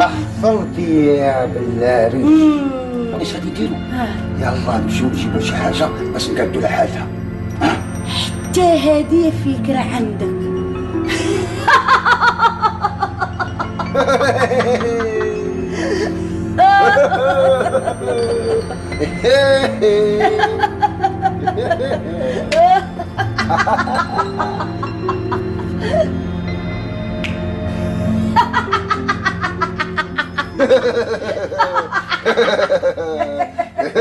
احفظتي يا بلاري اش غادي ديروا يلا نمشيو نجيبوا شي حاجة باش نقادوا لحالها حتى هذه فكرة عندك. بسم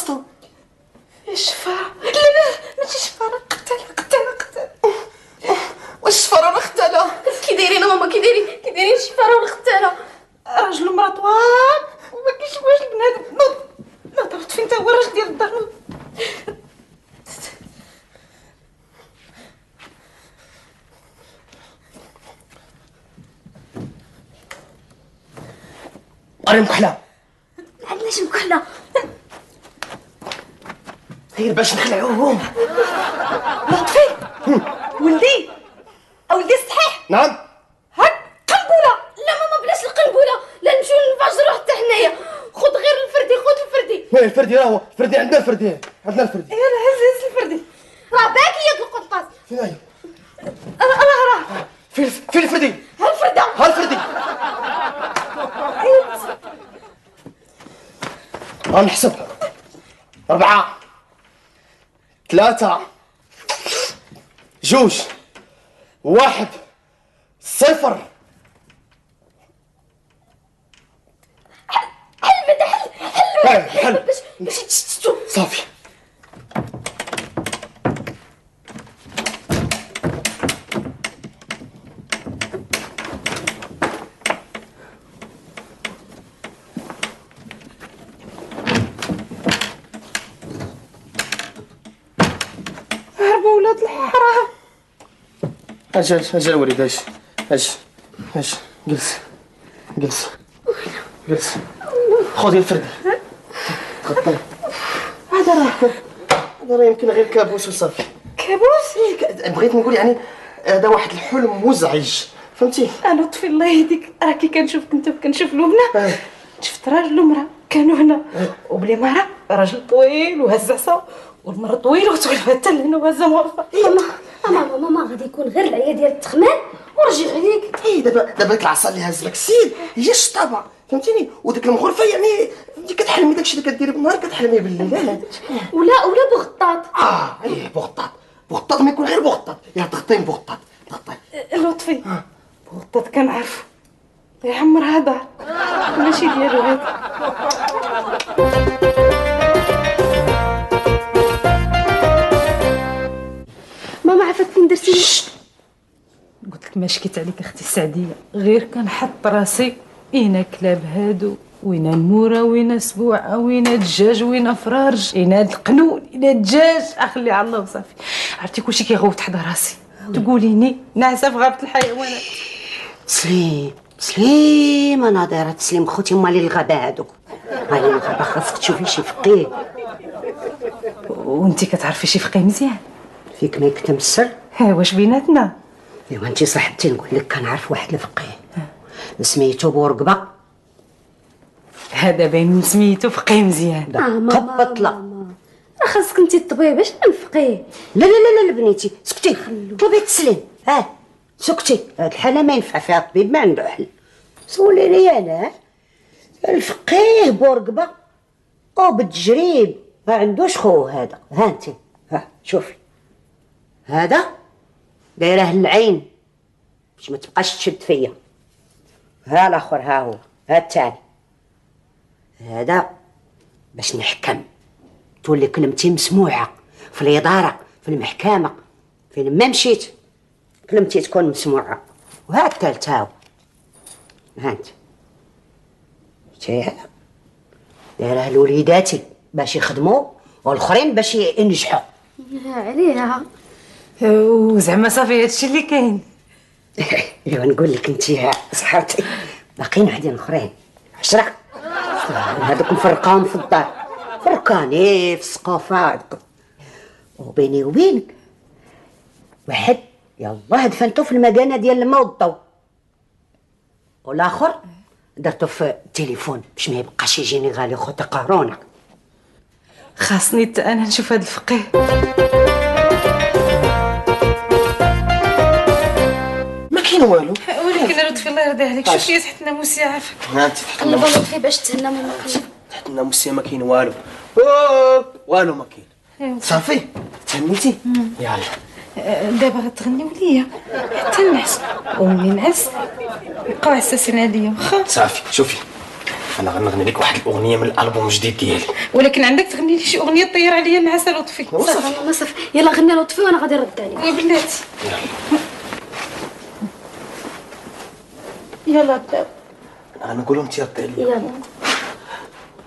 بلاصتو الشفارة لا لا ماشي شفارة قتالة قتالة قتالة واش الشفاره والختالة كي دايرين ماما كي دايرين كي دايرين الشفارة والختالة راجل ومرا طوال. وما كيشوفوش البنادم نوض نوض عرفت فين تا هو الراجل ديال الدار؟ نوض قري مكحله علاش مكحلة غير باش نخلعوهم. لطفي! ولدي! ولدي صحيح! نعم. هاك قنبولة لا ماما بلاش القنبولة لا نمشيو نفجروا حتى حنايا خذ غير الفردي خذ الفردي. وين الفردي راهو. الفردي عندنا الفردي. عندنا الفردي. يلا هز هز الفردي. راه باكي ياك القنطاس. فين هي؟ راه راه راه. فين فين الفردي؟ ها الفردة ها الفردي؟ غنحسب أربعة. ثلاثة جوج واحد صفر حل حل حل حل حل باش باش صافي أجي أجي الوليد أجي أجي أجي جلس جلس جلس. خذي الفردي تغطي هذا راه هذا راه يمكن غير كابوس وصافي. كابوس؟ بغيت نقول يعني هذا واحد الحلم مزعج فهمتي؟ أنا لطفي الله يهديك. راه كي كنشوفك انت كنشوف لبنى آه. شفت راجل ومراه كانوا هنا. وبلي مرة راجل طويل وهز عصا والمرة طويلة وتولف حتى لهنا وهزة موقفة. ماما ماما غادي يكون غير العيا ديال التخمان ورجع عليك. إيه دابا دابا ديك العصا اللي هز لك السيد هي الشطابه فهمتيني؟ وديك المغرفة يعني ملي كتحلمي داكشي اللي كديري بالنهار كتحلمي بالليل. لا لا ولا ولا بغطاط. آه إيه بغطاط. بغطاط ما يكون غير بغطاط. يا تغطين بغطاط تغطي لطفي. بغطات كنعرفو. يا عمر هذا. ماشي ديالو هذا. قلت لك ما شكيت عليك أختي سعدية. غير كنحط راسي اين كلاب هادو وين المورا وين سبوعة وين دجاج وين فرارج اين هاد القنين اين الدجاج. اخلي على الله وصافي. عرفتي كلشي كيغوت حدا راسي. تقوليني نعسه في غابة الحيوانات. سليم سليم أنا دايره تسليم خوتي هما اللي الغابة هادوك هاي الغابة خاصك تشوفي شي فقيه. وأنتي كتعرفي شي فقيه مزيان؟ فيك ما يكتم السر؟ ها واش بيناتنا؟ ايوا انت صاحبتي نقول لك كنعرف واحد الفقيه. سميتو بورقبة؟ هذا باين سميتو فقيه مزيان. قبط لا ماما. راه خاصك انت الطبيب باش نفقيه لا لا لا لا بنيتي سكتي. طلبي تسليم. ها سكتي. هاد الحالة ما ينفع فيها الطبيب ما عنده حل سوليني أنا. الفقيه بورقبة أو بالتجريب ما عندوش خو هذا. ها انت ها شوفي. هذا دايره العين باش ما تبقاش تشد فيا. ها الأخر ها هو ها الثاني هذا باش نحكم. تولي كلمتي مسموعة في الإدارة في المحكمة فين ما مشيت كلمتي تكون مسموعة. وها الثالث هاو ها أنت. شتي هذا دايره لوليداتي باش يخدموا والآخرين باش ينجحوا. عليها. وزعما صافي هادشي اللي كاين. أيوا نقول لك انت يا صحابتي باقيين وحدين أخرين. عشرة. هذوك مفرقاهم في الدار. فرقاني في السقوفة وبيني وبينك واحد يلا دفنتو في المكانة ديال الماء والضو والآخر درتو في التليفون باش ما يبقاش يجيني غالي خوتي قارونة. خاصني أنا نشوف هاد الفقيه. كاين والو؟ ولكن لطفي الله يرضي عليك شوف لي تحت ناموس يا عافاك ها انت تحت الناموس لطفي باش تهنى ماما تحت الناموس ما كاين والو. والو ما كاين. صافي تهنيتي؟ يلا. دابا غتغنيو ليا حتى نعس وملي نعس بقاو عساسين عليا واخا؟ صافي شوفي. أنا غنغني لك واحد الأغنية من الألبوم الجديد ديالي. ولكن عندك تغني لي شي أغنية طير عليا النعاس لطفي صافي ماما صافي. يلا غني لطفي وأنا غادي نرد عليك. وبلاتي يلا. يلا دابا أنا نقولهم تيرطي لي يلا.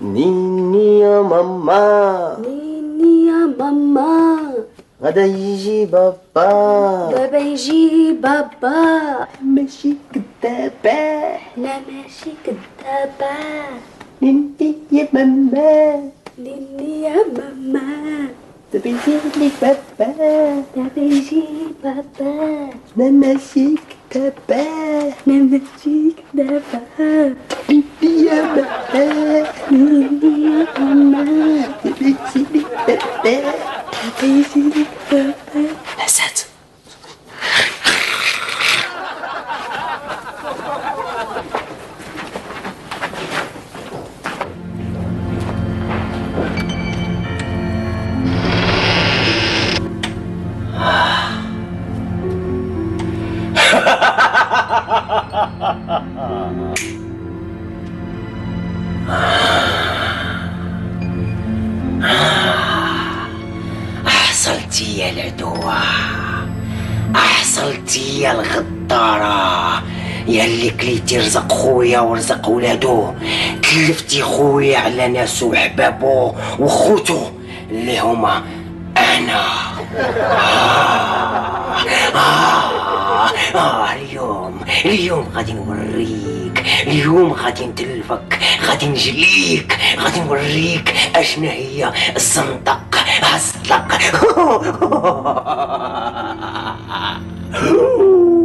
نيني يا ماما. نيني يا ماما. غدا يجي بابا. بابا يجي بابا. ماشي كدابة. لا ماشي كدابة. نيني يا ماما. نيني يا ماما. دابا يجي لي بابا. بابا يجي بابا. ما ماشي كدابة لا ماشي كدابة نيني يا ماما نيني يا ماما دابا يجي لي بابا بابا يجي رزق خويا ورزق ولادو. تلفتي خويا على ناسو وحبابو وخوتو اللي هما أنا. آه. آه. آه. اليوم اليوم غادي نوريك. اليوم غادي ندلفك غادي نجليك غادي نوريك اشنا هي الزنطق هزلق.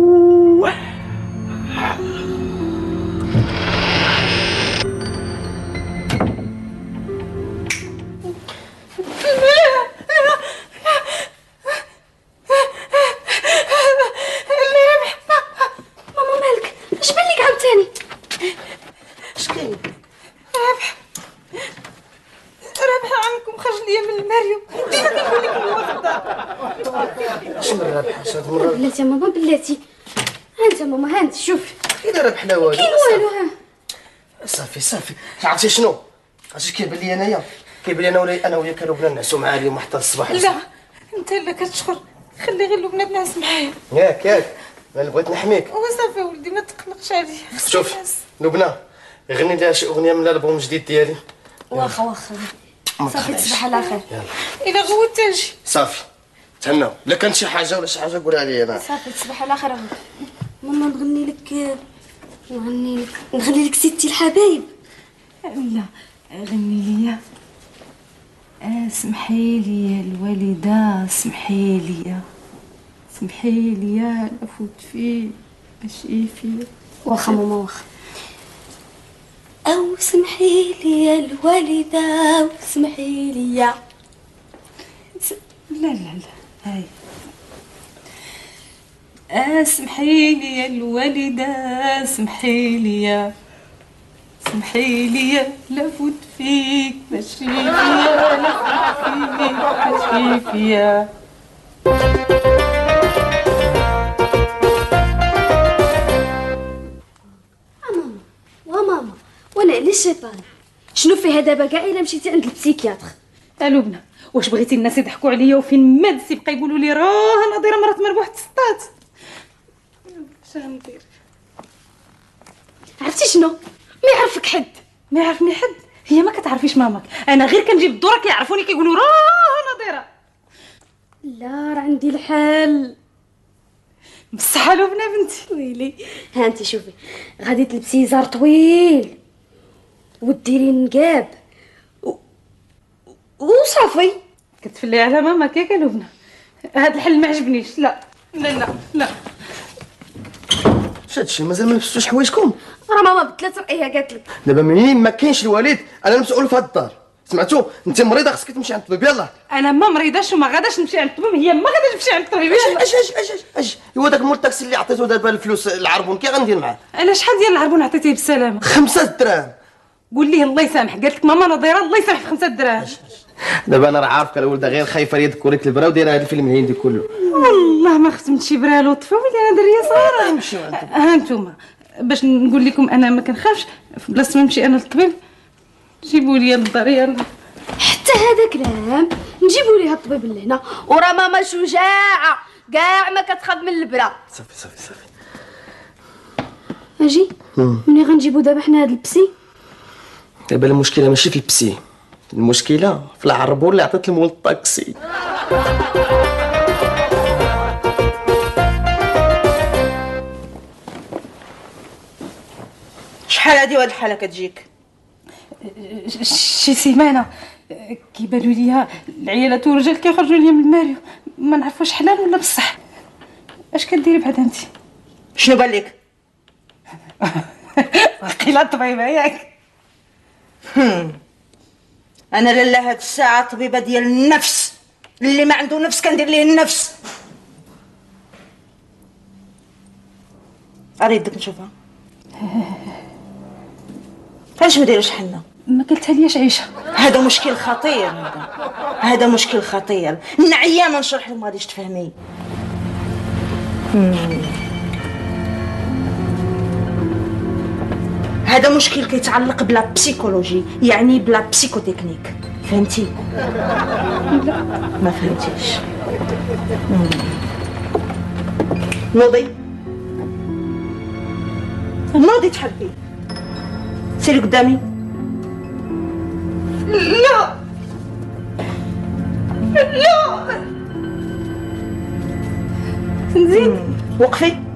اش من رابحه اش هاد المره بلاتي ماما بلاتي. ها انت ماما ها انت شوف. الا ربحنا والو كاين والو ها. صافي صافي. عرفتي شنو؟ عرفتي كيبان لي انايا؟ كيبان لي أنا ولا أنا وياك كانوا بنا نعسوا مع اليوم حتى الصباح. لا انت اللي كتشخر خلي غير لبنى بنعس معايا. ياك ياك. أنا بغيت نحميك. وصافي ولدي ما تقلقش عليا. شوف. لبنى غني لها شي أغنية من الألبوم الجديد ديالي. واخا واخا. صافي. تصبح على خير. إلا غوت أجي صافي. تهناو الا كانت شي حاجة ولا شي حاجة قولها لي أنا. صافي تصبح على خير ماما نغني لك نغني لك نغني لك ستي الحبايب. لا غني آه، سمحي لي يا الوالدة سمحي لي سمحي لي نفوت فيه ماشي فيه. واخا ماما واخا. أو سمحي لي يا الوالده وسمحي لي لا لا لا. هاي. اسمحي لي يا الوالدة اسمحي لي يا اسمحي لي يا لفوت فيك ماشي فيا لفوت فيك ماشي فيا. ماما وماما وأنا علاش شيطان شنو فيها دابا كاع إلا مشيتي عند البسيكياتر؟ لبنى واش بغيتي الناس يضحكوا عليا وفين ما دزتي بقى يقولوا لي راه نظيره مرات مربوح تسطات اش غندير؟ عرفتي شنو؟ ما يعرفك حد. ما يعرفني حد. هي ما كتعرفيش ماماك. أنا غير كنجيب الدوره كيعرفوني كيقولوا راه نظيره لا راه عندي الحل بصحة لبنى بنتي. ويلي. ها انت شوفي. غادي تلبسي زار طويل. وديري نقاب. وصافي. كتفلي على ماماك ياك لبنى هاد الحل ما عجبنيش. لا. لا لا لا. اش هادشي مازال ما لبستوش حوايجكم. راه ماما بدلات رايها قالت لك. دابا منين ما كاينش الوالد أنا المسؤول في هاد الدار. سمعتوا أنت مريضة خصك تمشي عند الطبيب. يلاه أنا ما مريضاش وما غاداش نمشي عند الطبيب هي ما غاداش تمشي عند الطبيب. أش أش أش أش أش هو داك مول الطاكسي اللي عطيتو دابا الفلوس العربون كي غندير معاه؟ أنا شحال ديال العربون عطيتيه بالسلامه خمسة دراهم. قول ليه الله يسامح قالت لك ماما نظيرة الله يسامح في خمسة دراهم. دابا أنا راه عارفك الولده غير خايفه ليا ديكوريت البرا ودايره هذا الفيلم الهندي كله. والله ما خصمت شي برا لطفه ولا أنا دريه صغيره نمشيو ها انتوما باش نقول لكم أنا ما كنخافش في بلاصة ما نمشي أنا للطبيب. جيبوا لي الدار يلا حتى هذا كلام. نجيبوا ليها الطبيب لهنا. وراه ماما شجاعة. كاع ما كتخاف من البرا. صافي صافي صافي. أجي؟ ملي غنجيبو دابا حنا هاد البسي؟ دابا المشكلة ماشي في البسي. المشكلة في العربون اللي عطيت لمول الطاكسي شحال هادي وهاد الحالة كتجيك؟ شي سيمانة كيبانوا ليا العيالات والرجال كيخرجوا ليا من الماريو ما نعرف واش حلال ولا بصح. اش كديري بعد انت شنو بان لك؟ قيله طبيبه ياك أنا لاله هاد الساعة طبيبة ديال النفس. اللي ما عنده نفس كندير ليه النفس. اري يدك نشوفها. علاش ما دايرش حنا؟ ما قلتها ليش عيشه هذا مشكل خطير. هذا هذا مشكل خطير. نعيا ما نشرح لك ما غاديش تفهمي. هذا مشكل كيتعلق ب la psychologie يعني ب la psychotechnique فهمتي؟ لا ما فهمتيش. نوضي. نوضي تحبي سيري قدامي. لا. لا. نزيد وقفي.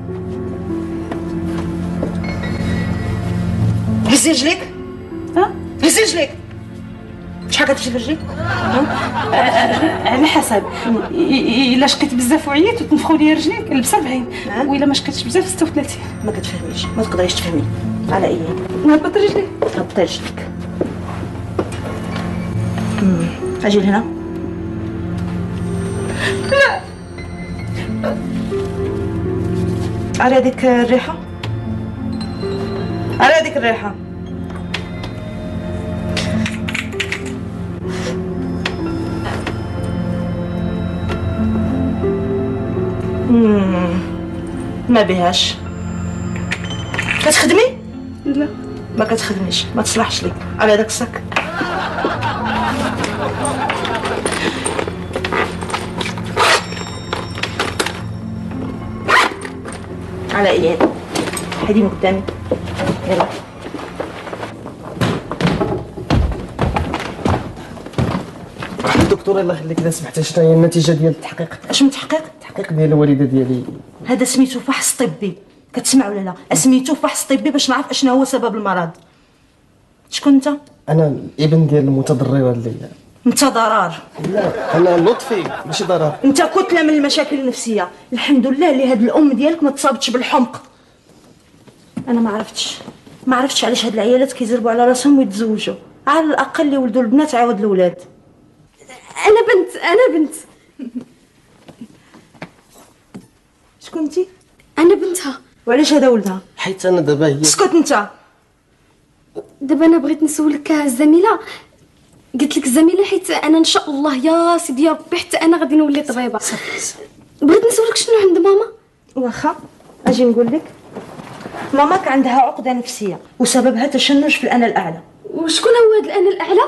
هزي رجليك ها؟ هزي رجليك شحال كتمشي في رجليك على حسب. إلا شقيت بزاف وعييت وتنفخوا لي رجليك 40 أه؟ وإلا ما شقيتش بزاف 36 ما كتفهميش. ما تقدريش تفهمي. على أي؟ نهبط رجلي. هبطي رجليك. أجي لهنا. لا. على هذيك الريحة؟ على هذيك الريحة. مم. ما بهاش كتخدمي؟ لا. ما كتخدميش. ما تصلحش لك على هذاك الصك على إياد. هدي من قدامي. يلا. الدكتور الله يخليك. إذا سمحتي شنو هي النتيجة ديال التحقيق؟ اش من تحقيق التحقيق ديال الوالدة ديالي. هذا سميتو فحص طبي. كتسمع ولا لا؟ سميتو فحص طبي باش نعرف اشنا هو سبب المرض. شكون أنت؟ أنا الابن ديال المتضرره اللي انت ضرار لا أنا لطفي ماشي ضرر. أنت كتلة من المشاكل النفسية. الحمد لله اللي هاد الأم ديالك ما تصابتش بالحمق. أنا ما عرفتش. ما عرفتش علاش هاد العيالات كيزربوا على راسهم ويتزوجوا. على الأقل يولدوا البنات عاود الأولاد. أنا بنت أنا بنت. انتي أنا بنتها. وعلاش هذا ولدها؟ حيت أنا دابا هي. اسكت أنت. دابا أنا بغيت نسولك الزميله قلت لك الزميله حيت أنا إن شاء الله يا سيدي يا ربي حتى أنا غادي نولي طبيبة. بغيت نسولك شنو عند ماما؟ واخا أجي نقول لك. ماماك عندها عقدة نفسية وسببها تشنج في الأنا الأعلى. وشكون هو هذا الأنا الأعلى؟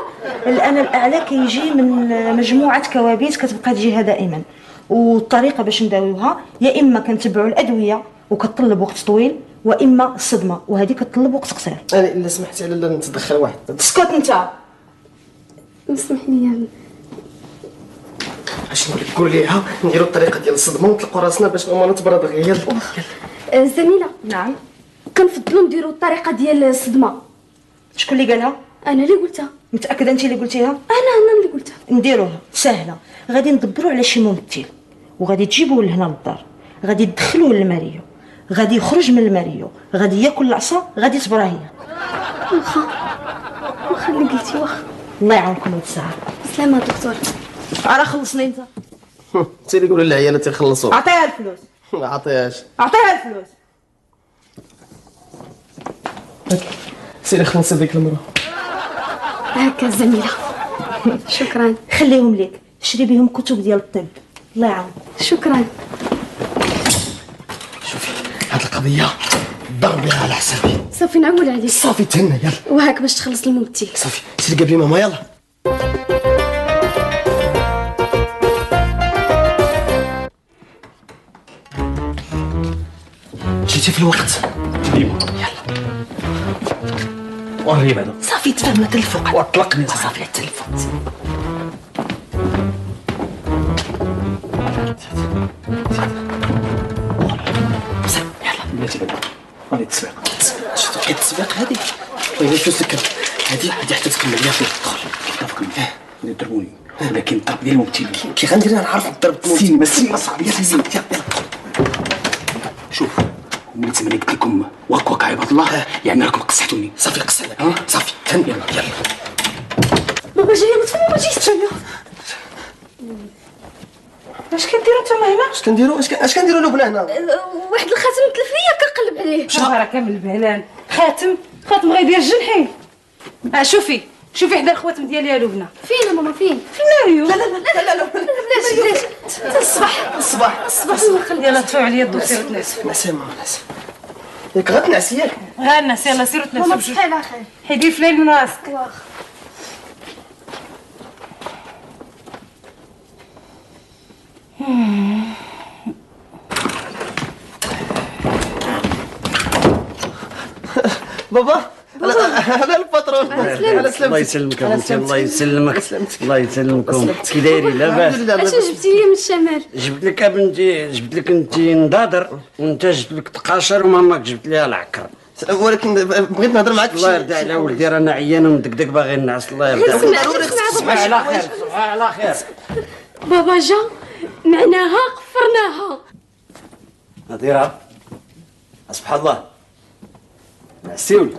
الأنا الأعلى كيجي من مجموعة كوابيس كتبقى تجيها دائما. والطريقة باش نداويوها يا إما كنتبعوا الأدوية وكتطلب وقت طويل واما الصدمه وهذه كتطلب وقت قصير. أنا إلا سمحتي على لا نتدخل واحد. اسكت أنت. اسمح لي أش نقول لك قول ليها نديروا الطريقة ديال الصدمة ونطلقوا راسنا باش ماما نتبرد غير. يلا. الزميله نعم. كنفضلوا نديروا الطريقة ديال الصدمة. شكون اللي قالها؟ أنا اللي قلتها. متأكدة انت اللي قلتيها؟ أنا أنا اللي قلتها. نديروها. سهلة. غادي ندبروا على شي ممثل. وغادي تجيبوه لهنا للدار. غادي تدخلوه للماريو غادي يخرج من الماريو غادي ياكل العصا. غادي تبرا هي. واخا. واخا اللي قلتي واخا. الله يعاونكم ولد الساعة. سلامة دكتور. راه خلصني أنت. انت اللي قولوا للعيالات يخلصوا عطيها الفلوس. ما عطيهاش عطيها الفلوس. سيري خلصي ديك المراه هكا الزميله شكرا. خليهم ليك. شري بهم كتب ديال الطب. الله يعاونك شكرا. شوفي هاد القضية ضربيها على حسابي. صافي نعول عليك. صافي تهنى يلا. وهاك باش تخلص الممثل. صافي سيري قبلي ماما يلا. جيتي في الوقت. ديما. يلا. وري بعدا صافي تفهمنا حتى الفوق وأطلقني. صافي حتى الفوق بلاتي بعدا غادي التسويق شفتو كي التسبيق هادي شو سكر هادي هادي حتى تكمل يلا دخل اتفقنا غادي يضربوني ولكن الضرب ديال المبتلين كي غندير أنا نعرف الضرب سيما سيما صاحبي يلا يلا يلا شوف ملي تمنى قلت لكم واك واك عباد الله يعني راكم قصحتوني صافي قص عليك ها؟ صافي تهنى يلا يلا بابا جاية ما تفهموا ما جيتش اش كديروا نتوما هنا اش كنديروا اش اش كنديروا لبنى هنا واحد الخاتم تلف ليا كنقلب عليه. شهرة كامل بهلال خاتم؟ خاتم غيدير الجنحين آه شوفي. شوفي حدا الخواتم ديالي يا لبنى. فين ماما فين؟ في الناريو لا لا لا لا لا بلاش بلاش. حتى الصباح. الصباح. الصباح. خلي يلا طفيو عليا الضو سيروا تنعسوا نعسي ماما نعسي ياك غتنعس ياك. ها الناس يلا سيروا ماما تنعسوا تصحي على خير. حيدي الفليل من راسك. بابا هذا الباترون على الله يسلمك الله. يسلمك. الله يسلمكم. كي دايرين لاباس اش. جبتي لي من الشمال. جبت لك بنتي جبت لك أنت نضادر وأنت جبت لك تقاشر وماماك جبت ليها العكر ولكن بغيت نهضر معاك الله يرضى على ولدي. رانا عيان ومدقدق باغي نعس الله يرضى عليك صباح على خير صباح على خير. بابا جا معناها قفرناها. نظيرة اصبح الله. نعسي ولا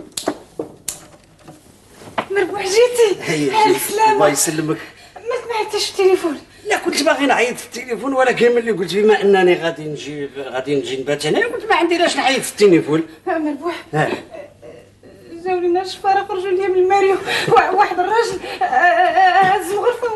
مربوح جيتي على. السلامة الله يسلمك ما سمعتش التليفون لا كنت باغي نعيط في التليفون ولكن ملي قلت بما انني غادي نجي غادي نجي نبات هنا قلت ما عندي لاش نعيط في التليفون مربوح جاو لينا الشفاره خرجوا لي من الماريو وا- واحد الراجل آه، آه، هز الغرفه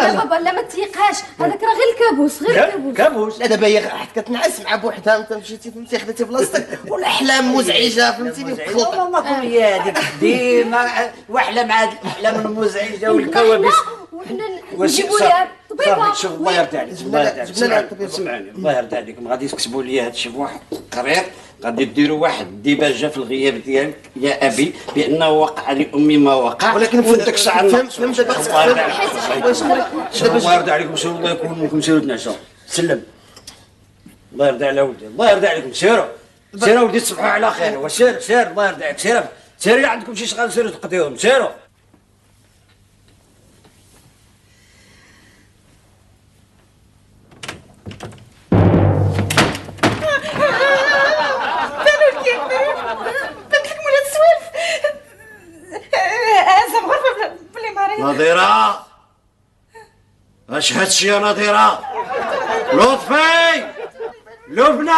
لا لا بابا لا ما تيقاش هذاك راه غير الكابوس غير الكابوس كابوس لا دابا هي واحد كتنعس مع بوحدها انت مشيتي فهمتي خديتي بلاصتك والاحلام مزعجه فهمتيني مخلطه ماما كون هي هذيك ديما وحله مع هاد الاحلام المزعجه والكوابيس وحنا واش نجيبوا لها طبيبه صافي شوف الله يرضى عليك الله يرضى عليك سمعني الله يرضى عليكم غادي تكتبوا لي هذا الشيء بواحد التقرير غادي ديروا واحد الديباجه في الغياب ديالك يا أبي بأنه وقع لأمي ما وقع. ولكن في- وداك الشعر فهم- فهم دابا الله يرضى عليكم سيروا الله يكون لكم سيروا تنعسوا سلم. الله يرضى على ولدي. الله يرضى عليكم سيروا سيروا ولدي تصبحوا على خير. وسير سير. الله يرضى عليك. سير. سير عندكم شي شغل سيروا تقضيهم. سيروا نظيرة. اش هادشي يا نظيرة. لطفي. لبنى.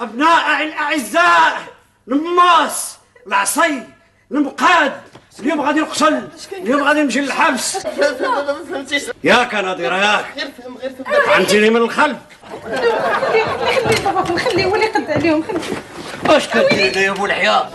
أبناء الأعزاء. الماس العصي. المقاد اليوم غادي نقتل اليوم غادي نمشي للحبس. ياك يا نظيرة ياك. غير فهم غير فهم من الخلف. خليه بابا خليه هو اللي يقد عليهم خليه اش كدير يا أبو الحياة.